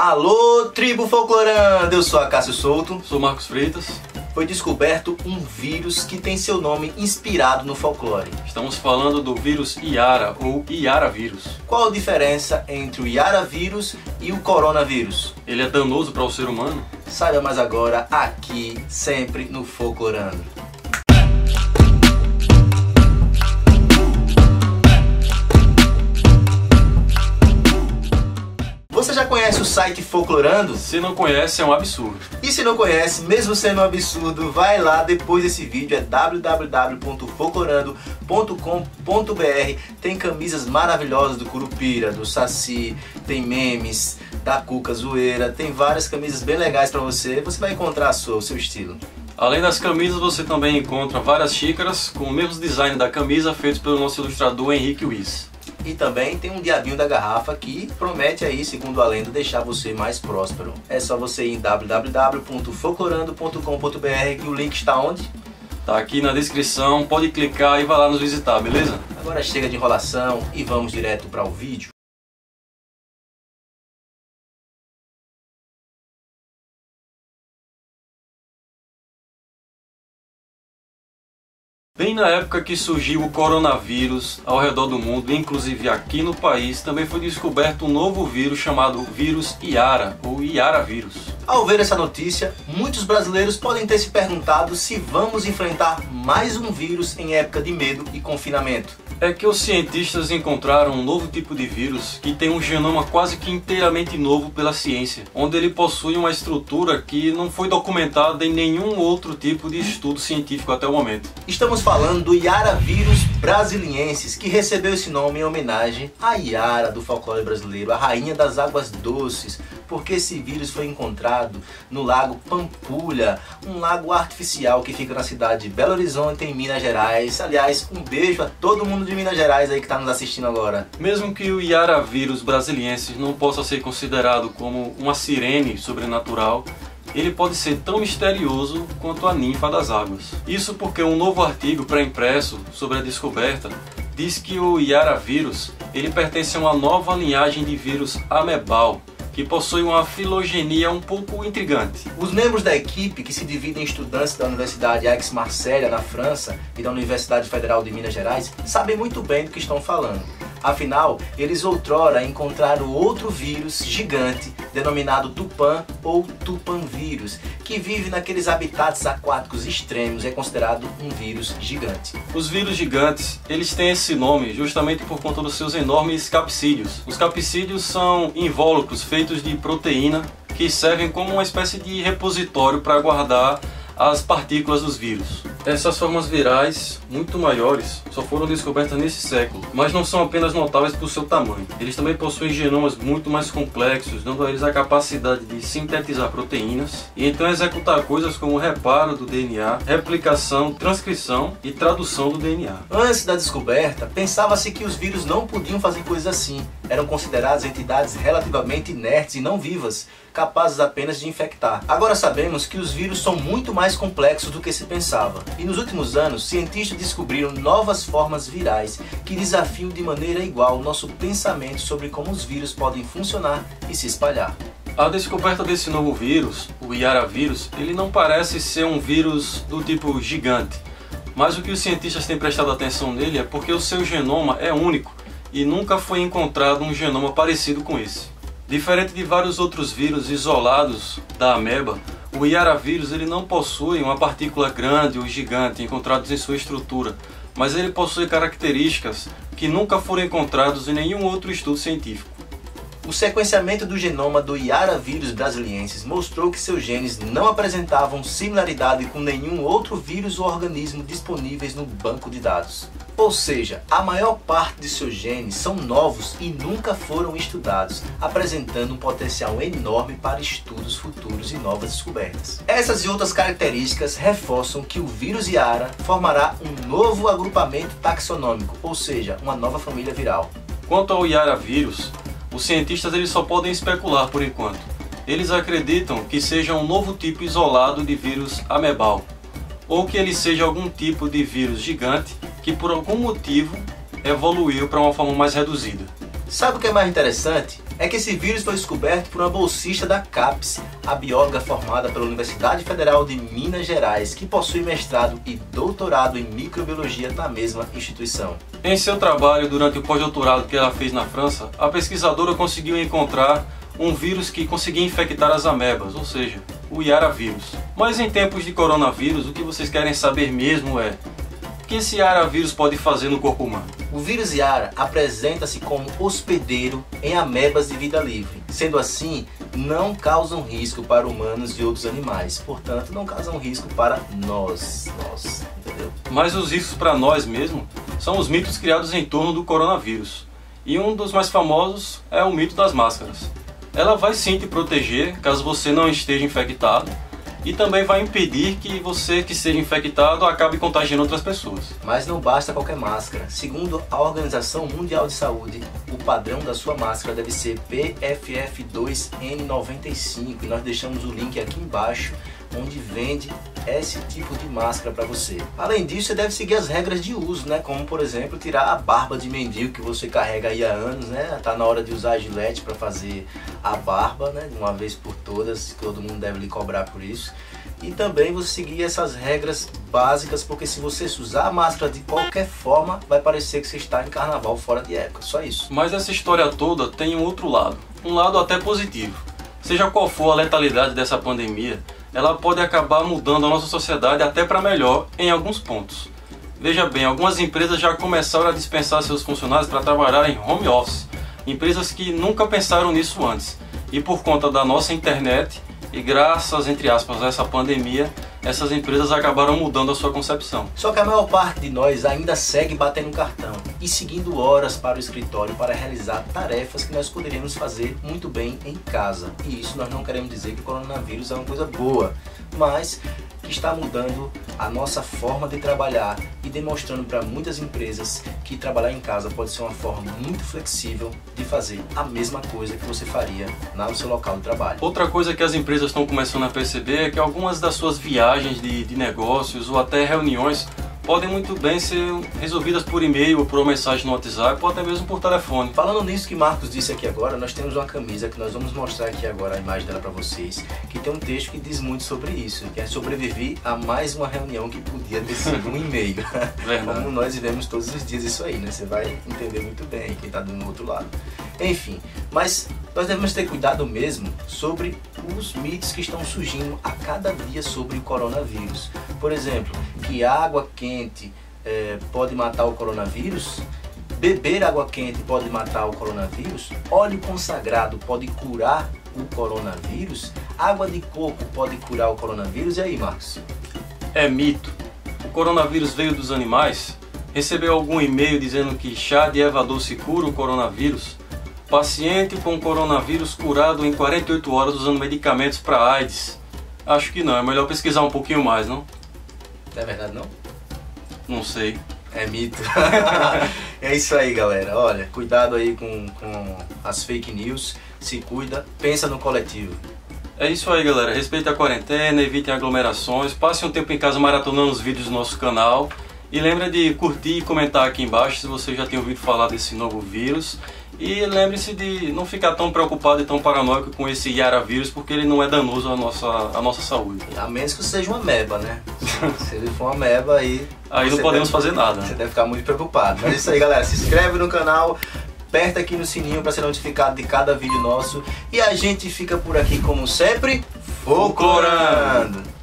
Alô, tribo folcloranda! Eu sou a Cássio Souto. Sou Marcos Freitas. Foi descoberto um vírus que tem seu nome inspirado no folclore. Estamos falando do vírus Iara ou Iara vírus. Qual a diferença entre o Iara vírus e o coronavírus? Ele é danoso para o ser humano? Saiba mais agora aqui, sempre no Folclorando. Conhece o site Folclorando? Se não conhece, é um absurdo. E se não conhece, mesmo sendo um absurdo, vai lá depois desse vídeo, é www.folclorando.com.br. Tem camisas maravilhosas do Curupira, do Saci, tem memes da Cuca Zoeira, tem várias camisas bem legais para você. Você vai encontrar a sua, o seu estilo. Além das camisas, você também encontra várias xícaras com o mesmo design da camisa feitos pelo nosso ilustrador Henrique Wiss. E também tem um diabinho da garrafa que promete aí, segundo a lenda, deixar você mais próspero. É só você ir em www.folclorando.com.br que o link está onde? Tá aqui na descrição, pode clicar e vai lá nos visitar, beleza? Agora chega de enrolação e vamos direto para o vídeo. Na época que surgiu o coronavírus ao redor do mundo, inclusive aqui no país, também foi descoberto um novo vírus chamado vírus Iara, ou Iara vírus. Ao ver essa notícia, muitos brasileiros podem ter se perguntado se vamos enfrentar mais um vírus em época de medo e confinamento. É que os cientistas encontraram um novo tipo de vírus que tem um genoma quase que inteiramente novo pela ciência, onde ele possui uma estrutura que não foi documentada em nenhum outro tipo de estudo científico até o momento. Estamos falando do Iara vírus brasiliensis, que recebeu esse nome em homenagem à Iara do folclore brasileiro, a rainha das águas doces, porque esse vírus foi encontrado no lago Pampulha, um lago artificial que fica na cidade de Belo Horizonte, em Minas Gerais. Aliás, um beijo a todo mundo de Minas Gerais aí que está nos assistindo agora. Mesmo que o Iara vírus brasiliensis não possa ser considerado como uma sirene sobrenatural, ele pode ser tão misterioso quanto a ninfa das águas. Isso porque um novo artigo pré-impresso sobre a descoberta diz que o Iara vírus ele pertence a uma nova linhagem de vírus amebal, que possui uma filogenia um pouco intrigante. Os membros da equipe, que se dividem em estudantes da Universidade Aix-Marseille, na França, e da Universidade Federal de Minas Gerais, sabem muito bem do que estão falando. Afinal, eles outrora encontraram outro vírus gigante, denominado Tupan ou Tupanvírus, que vive naqueles habitats aquáticos extremos é considerado um vírus gigante. Os vírus gigantes, eles têm esse nome justamente por conta dos seus enormes capsídeos. Os capsídeos são invólucros feitos de proteína que servem como uma espécie de repositório para guardar as partículas dos vírus. Essas formas virais, muito maiores, só foram descobertas nesse século, mas não são apenas notáveis por seu tamanho. Eles também possuem genomas muito mais complexos, dando a eles a capacidade de sintetizar proteínas e então executar coisas como reparo do DNA, replicação, transcrição e tradução do DNA. Antes da descoberta, pensava-se que os vírus não podiam fazer coisas assim. Eram considerados entidades relativamente inertes e não vivas, capazes apenas de infectar. Agora sabemos que os vírus são muito mais complexos do que se pensava. E nos últimos anos, cientistas descobriram novas formas virais que desafiam de maneira igual o nosso pensamento sobre como os vírus podem funcionar e se espalhar. A descoberta desse novo vírus, o Iara vírus, ele não parece ser um vírus do tipo gigante, mas o que os cientistas têm prestado atenção nele é porque o seu genoma é único e nunca foi encontrado um genoma parecido com esse. Diferente de vários outros vírus isolados da ameba, o Iaravírus ele não possui uma partícula grande ou gigante encontrados em sua estrutura, mas ele possui características que nunca foram encontradas em nenhum outro estudo científico. O sequenciamento do genoma do Iaravírus brasiliensis mostrou que seus genes não apresentavam similaridade com nenhum outro vírus ou organismo disponíveis no banco de dados. Ou seja, a maior parte de seus genes são novos e nunca foram estudados, apresentando um potencial enorme para estudos futuros e novas descobertas. Essas e outras características reforçam que o vírus Iara formará um novo agrupamento taxonômico, ou seja, uma nova família viral. Quanto ao Iara vírus, os cientistas eles só podem especular por enquanto. Eles acreditam que seja um novo tipo isolado de vírus amebal, ou que ele seja algum tipo de vírus gigante que por algum motivo evoluiu para uma forma mais reduzida. Sabe o que é mais interessante? É que esse vírus foi descoberto por uma bolsista da CAPES, a bióloga formada pela Universidade Federal de Minas Gerais, que possui mestrado e doutorado em microbiologia na mesma instituição. Em seu trabalho durante o pós-doutorado que ela fez na França, a pesquisadora conseguiu encontrar um vírus que conseguia infectar as amebas, ou seja, o Yara vírus. Mas em tempos de coronavírus, o que vocês querem saber mesmo é que esse Yara vírus pode fazer no corpo humano? O vírus Yara apresenta-se como hospedeiro em amebas de vida livre. Sendo assim, não causam risco para humanos e outros animais. Portanto, não causam risco para nós. nós entendeu? Mas os riscos para nós mesmo são os mitos criados em torno do coronavírus. E um dos mais famosos é o mito das máscaras. Ela vai sim te proteger caso você não esteja infectado e também vai impedir que você que seja infectado acabe contagiando outras pessoas. Mas não basta qualquer máscara. Segundo a Organização Mundial de Saúde, o padrão da sua máscara deve ser PFF2N95 e nós deixamos o link aqui embaixo onde vende esse tipo de máscara para você. Além disso, você deve seguir as regras de uso, né? Como por exemplo, tirar a barba de mendigo que você carrega aí há anos, né? Tá na hora de usar a gilete para fazer a barba, né? De uma vez por todas, todo mundo deve lhe cobrar por isso. E também você seguir essas regras básicas, porque se você usar a máscara de qualquer forma, vai parecer que você está em carnaval fora de época. Só isso. Mas essa história toda tem um outro lado, um lado até positivo. Seja qual for a letalidade dessa pandemia, ela pode acabar mudando a nossa sociedade até para melhor em alguns pontos. Veja bem, algumas empresas já começaram a dispensar seus funcionários para trabalhar em home office, empresas que nunca pensaram nisso antes. E por conta da nossa internet e graças, entre aspas, a essa pandemia, essas empresas acabaram mudando a sua concepção. Só que a maior parte de nós ainda segue batendo cartão e seguindo horas para o escritório para realizar tarefas que nós poderíamos fazer muito bem em casa. E isso nós não queremos dizer que o coronavírus é uma coisa boa, mas que está mudando a nossa forma de trabalhar e demonstrando para muitas empresas que trabalhar em casa pode ser uma forma muito flexível de fazer a mesma coisa que você faria no seu local de trabalho. Outra coisa que as empresas estão começando a perceber é que algumas das suas viagens de, de negócios ou até reuniões podem muito bem ser resolvidas por e-mail, ou por uma mensagem no WhatsApp ou até mesmo por telefone. Falando nisso que Marcos disse aqui agora, nós temos uma camisa que nós vamos mostrar aqui agora a imagem dela para vocês, que tem um texto que diz muito sobre isso, que é sobreviver a mais uma reunião que podia ter sido um e-mail. Como nós vivemos todos os dias isso aí, né? Você vai entender muito bem quem está do outro lado. Enfim, mas nós devemos ter cuidado mesmo sobre os mitos que estão surgindo a cada dia sobre o coronavírus. Por exemplo, que água quente é, pode matar o coronavírus, beber água quente pode matar o coronavírus, óleo consagrado pode curar o coronavírus, água de coco pode curar o coronavírus. E aí, Marcos? É mito. O coronavírus veio dos animais? Recebeu algum e-mail dizendo que chá de erva doce cura o coronavírus? Paciente com coronavírus curado em 48 horas usando medicamentos para AIDS. Acho que não, é melhor pesquisar um pouquinho mais, não? É verdade não? Não sei. É mito. é isso aí, galera. Olha, cuidado aí com, com as fake news. Se cuida, pensa no coletivo. É isso aí, galera. Respeite a quarentena, evitem aglomerações, passe um tempo em casa maratonando os vídeos do nosso canal. E lembre de curtir e comentar aqui embaixo se você já tem ouvido falar desse novo vírus. E lembre-se de não ficar tão preocupado e tão paranoico com esse Yara vírus, porque ele não é danoso à nossa, à nossa saúde. A menos que seja uma meba, né? Se ele for uma meba, aí. Aí não podemos deve, fazer nada. Você deve ficar muito preocupado. Mas é isso aí, galera. Se inscreve no canal, aperta aqui no sininho para ser notificado de cada vídeo nosso. E a gente fica por aqui, como sempre, folclorando!